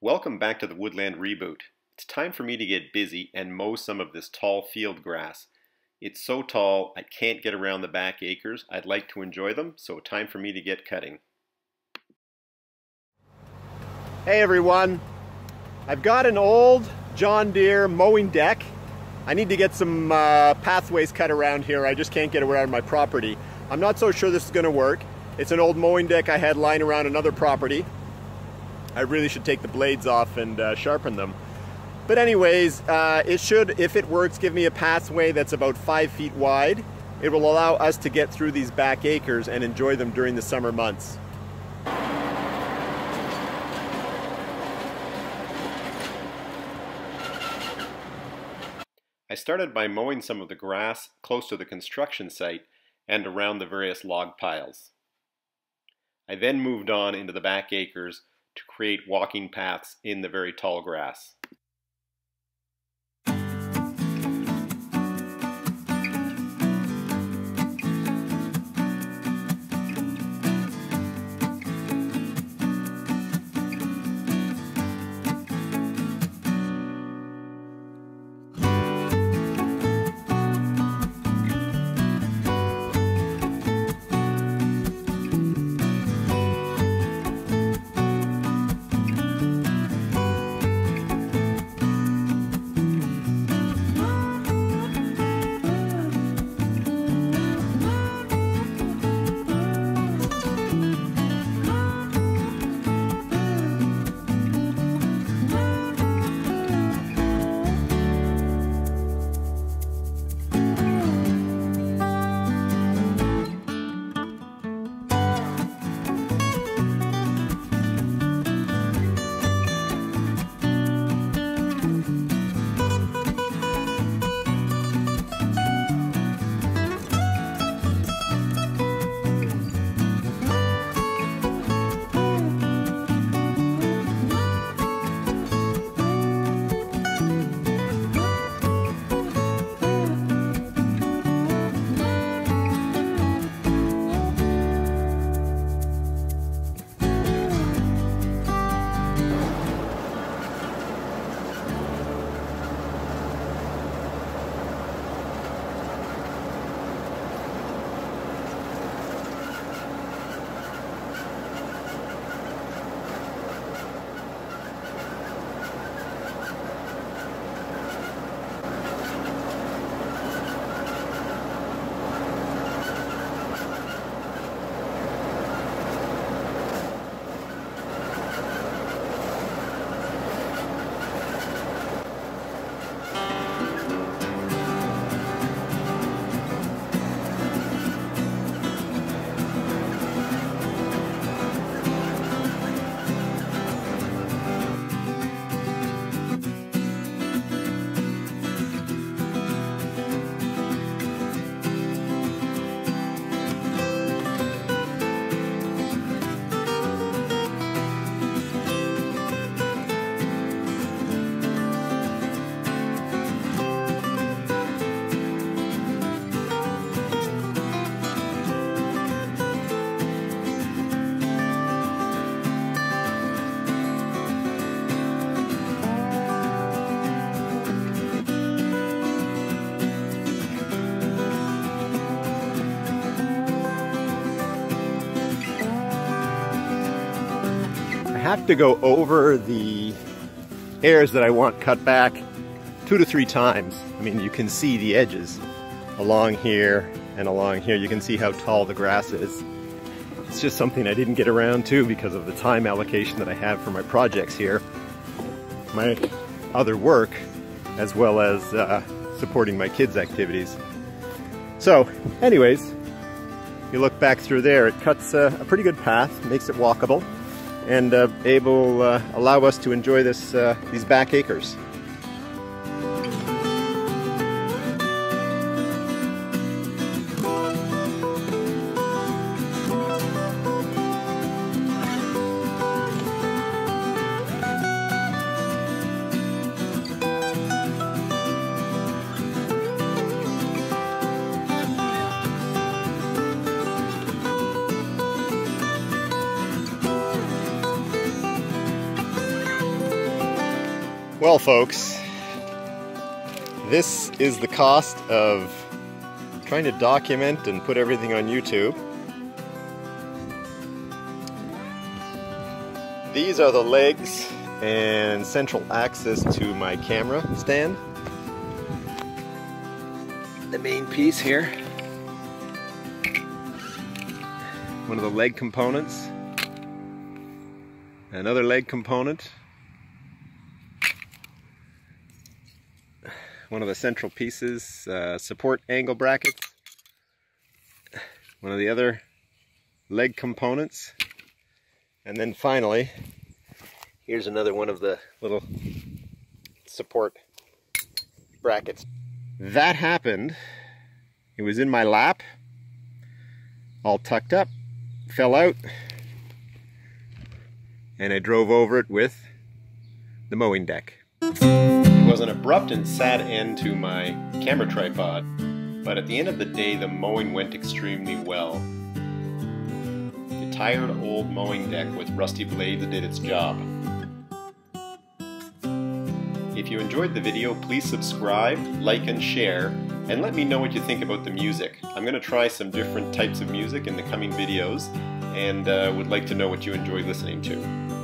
Welcome back to the Woodland Reboot. It's time for me to get busy and mow some of this tall field grass. It's so tall I can't get around the back acres. I'd like to enjoy them, so time for me to get cutting. Hey everyone, I've got an old John Deere mowing deck. I need to get some uh, pathways cut around here. I just can't get around my property. I'm not so sure this is going to work. It's an old mowing deck I had lying around another property. I really should take the blades off and uh, sharpen them. But anyways, uh, it should, if it works, give me a pathway that's about five feet wide. It will allow us to get through these back acres and enjoy them during the summer months. I started by mowing some of the grass close to the construction site and around the various log piles. I then moved on into the back acres to create walking paths in the very tall grass. Have to go over the areas that I want cut back two to three times. I mean, you can see the edges along here and along here. You can see how tall the grass is. It's just something I didn't get around to because of the time allocation that I have for my projects here. My other work, as well as uh, supporting my kids' activities. So, anyways, you look back through there, it cuts a, a pretty good path, makes it walkable and uh, able uh, allow us to enjoy this uh, these back acres. Well, folks, this is the cost of trying to document and put everything on YouTube. These are the legs and central axis to my camera stand. The main piece here. One of the leg components. Another leg component. One of the central pieces, uh, support angle brackets. One of the other leg components. And then finally, here's another one of the little support brackets. That happened. It was in my lap, all tucked up, fell out, and I drove over it with the mowing deck. It was an abrupt and sad end to my camera tripod, but at the end of the day the mowing went extremely well The tired old mowing deck with rusty blades did its job. If you enjoyed the video, please subscribe, like, and share, and let me know what you think about the music. I'm going to try some different types of music in the coming videos, and uh, would like to know what you enjoy listening to.